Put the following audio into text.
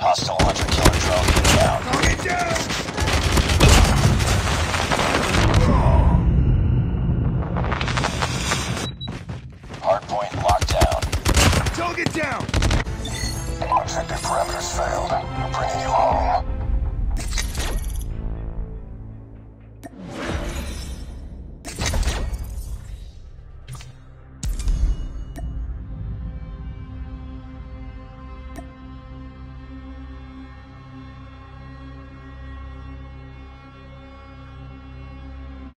Hostile hunter killer drone down. Target down! Hardpoint locked down. Target down! Objective parameters failed. We're bringing you.